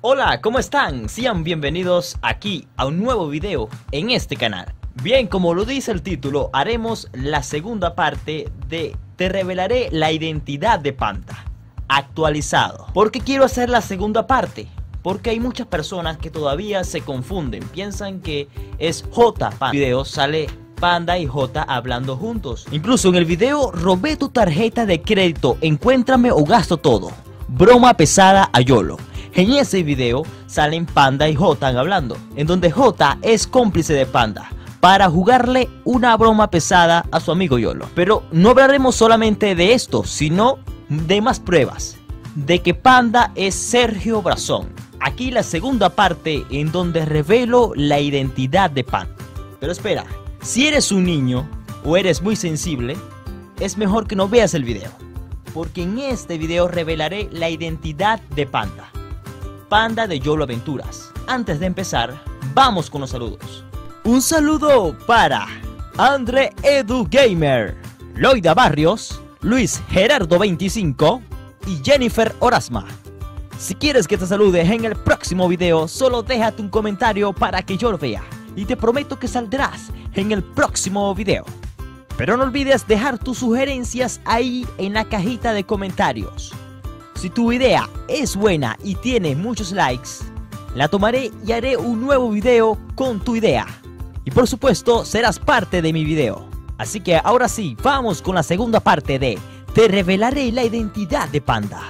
Hola, ¿cómo están? Sean bienvenidos aquí a un nuevo video en este canal. Bien, como lo dice el título, haremos la segunda parte de Te revelaré la identidad de Panda actualizado. ¿Por qué quiero hacer la segunda parte? Porque hay muchas personas que todavía se confunden, piensan que es J Panda. Video sale Panda y J hablando juntos. Incluso en el video robé tu tarjeta de crédito, encuéntrame o gasto todo. Broma pesada a Yolo. En ese video salen Panda y J hablando, en donde J es cómplice de Panda para jugarle una broma pesada a su amigo Yolo. Pero no hablaremos solamente de esto, sino de más pruebas de que Panda es Sergio Brazón. Aquí la segunda parte en donde revelo la identidad de Panda. Pero espera, si eres un niño o eres muy sensible, es mejor que no veas el video. Porque en este video revelaré la identidad de Panda. Panda de Yolo Aventuras. Antes de empezar, vamos con los saludos. Un saludo para Andre Edu Gamer, Loida Barrios, Luis Gerardo 25 y Jennifer Orasma. Si quieres que te salude en el próximo video, solo déjate un comentario para que yo lo vea y te prometo que saldrás en el próximo video. Pero no olvides dejar tus sugerencias ahí en la cajita de comentarios. Si tu idea es buena y tiene muchos likes, la tomaré y haré un nuevo video con tu idea. Y por supuesto, serás parte de mi video. Así que ahora sí, vamos con la segunda parte de Te revelaré la identidad de Panda.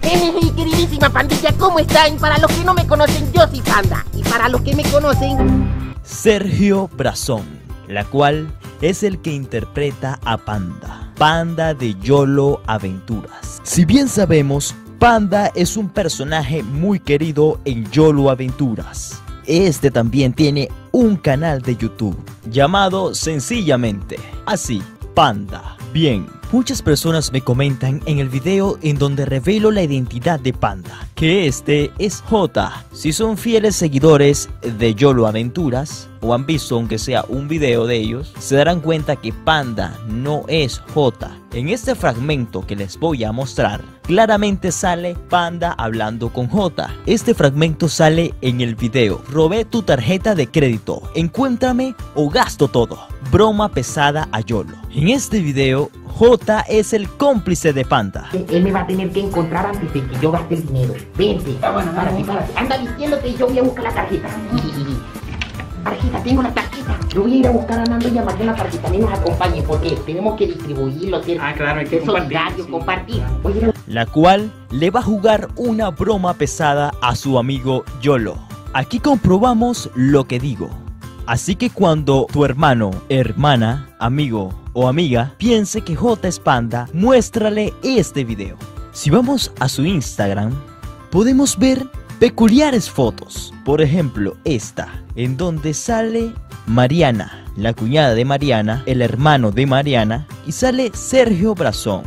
Hey, queridísima pandilla, ¿cómo están? Para los que no me conocen, yo soy Panda. Y para los que me conocen... Sergio Brazón, la cual es el que interpreta a Panda. Panda de Yolo Aventuras. Si bien sabemos, Panda es un personaje muy querido en YOLO Aventuras. Este también tiene un canal de YouTube llamado sencillamente así, Panda. Bien, muchas personas me comentan en el video en donde revelo la identidad de Panda, que este es J. Si son fieles seguidores de YOLO Aventuras, o han visto aunque sea un video de ellos, se darán cuenta que Panda no es J. En este fragmento que les voy a mostrar, claramente sale Panda hablando con J. Este fragmento sale en el video. Robé tu tarjeta de crédito, encuéntrame o gasto todo. Broma pesada a Yolo. En este video, J es el cómplice de Panda. Él me va a tener que encontrar antes de que yo gaste el dinero. Vente, párate, párate. Anda diciendo que yo voy a buscar la tarjeta. Tarjeta, tengo la tarjeta. Yo voy a ir a buscar a Nando y a María la tarjeta. También nos acompañe porque tenemos que distribuirlo. Ah, claro, hay que compartir, solidario, sí. compartir. Voy a ir a la cual le va a jugar una broma pesada a su amigo Yolo. Aquí comprobamos lo que digo. Así que cuando tu hermano, hermana, amigo o amiga piense que J es panda, muéstrale este video. Si vamos a su Instagram, podemos ver peculiares fotos. Por ejemplo, esta, en donde sale Mariana, la cuñada de Mariana, el hermano de Mariana, y sale Sergio Brazón.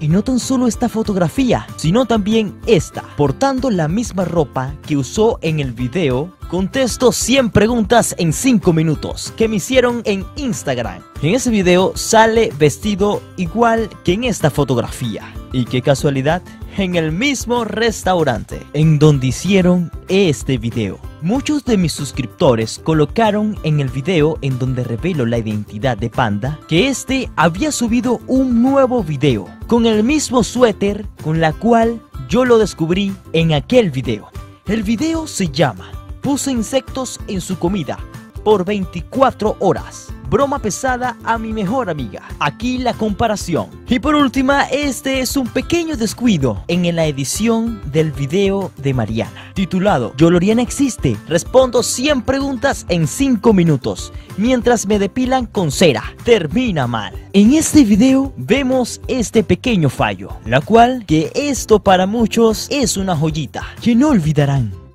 Y no tan solo esta fotografía, sino también esta, portando la misma ropa que usó en el video. Contesto 100 preguntas en 5 minutos que me hicieron en Instagram. En ese video sale vestido igual que en esta fotografía. Y qué casualidad, en el mismo restaurante en donde hicieron este video. Muchos de mis suscriptores colocaron en el video en donde revelo la identidad de Panda que este había subido un nuevo video con el mismo suéter con la cual yo lo descubrí en aquel video. El video se llama Puse insectos en su comida por 24 horas. Broma pesada a mi mejor amiga. Aquí la comparación. Y por última, este es un pequeño descuido en la edición del video de Mariana. Titulado Yoloriana existe. Respondo 100 preguntas en 5 minutos. Mientras me depilan con cera. Termina mal. En este video vemos este pequeño fallo. La cual que esto para muchos es una joyita que no olvidarán